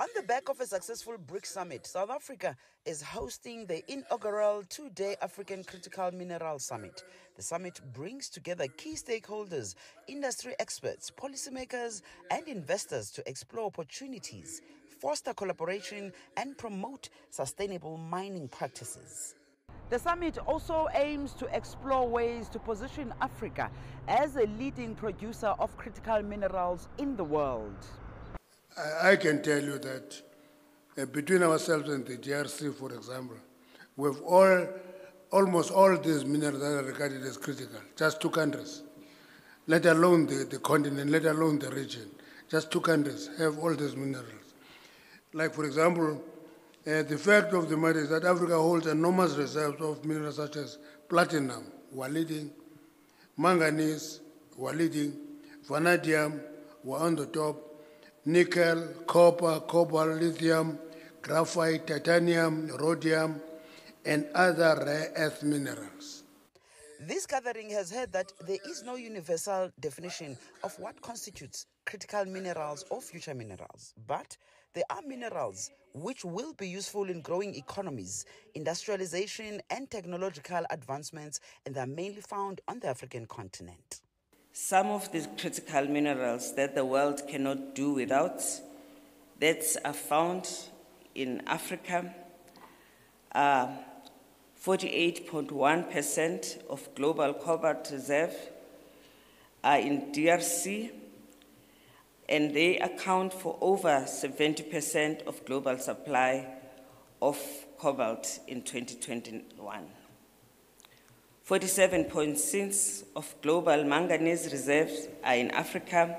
On the back of a successful BRICS summit, South Africa is hosting the inaugural two day African Critical Mineral Summit. The summit brings together key stakeholders, industry experts, policymakers, and investors to explore opportunities, foster collaboration, and promote sustainable mining practices. The summit also aims to explore ways to position Africa as a leading producer of critical minerals in the world. I, I can tell you that uh, between ourselves and the DRC, for example, we've all, almost all these minerals that are regarded as critical, just two countries, let alone the, the continent, let alone the region. Just two countries have all these minerals. Like, for example, uh, the fact of the matter is that Africa holds enormous reserves of minerals such as platinum, we're leading, manganese, we're leading, vanadium, we're on the top, nickel, copper, cobalt, lithium, graphite, titanium, rhodium, and other rare earth minerals. This gathering has heard that there is no universal definition of what constitutes critical minerals or future minerals, but there are minerals which will be useful in growing economies, industrialization, and technological advancements, and they are mainly found on the African continent. Some of the critical minerals that the world cannot do without that are found in Africa are 48.1% of global cobalt reserve are in DRC, and they account for over 70% of global supply of cobalt in 2021. 47.6 of global manganese reserves are in Africa,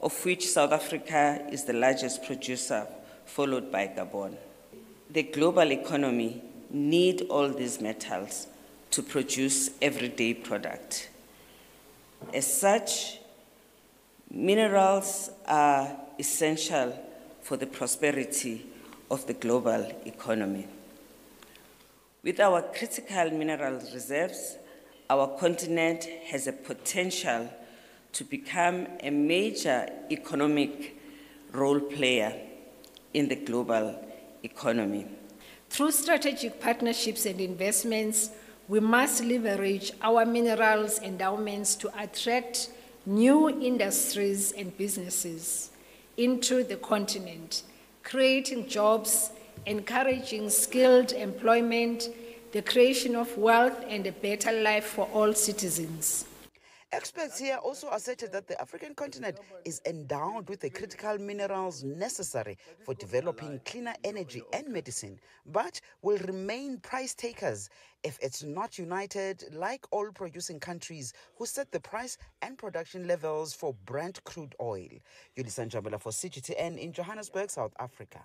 of which South Africa is the largest producer, followed by Gabon. The global economy need all these metals to produce everyday product. As such, minerals are essential for the prosperity of the global economy. With our critical mineral reserves, our continent has a potential to become a major economic role player in the global economy. Through strategic partnerships and investments, we must leverage our minerals endowments to attract new industries and businesses into the continent, creating jobs, encouraging skilled employment, the creation of wealth, and a better life for all citizens. Experts here also asserted that the African continent is endowed with the critical minerals necessary for developing cleaner energy and medicine, but will remain price takers if it's not united like oil producing countries who set the price and production levels for Brent crude oil. Yolisa Njamela for CGTN in Johannesburg, South Africa.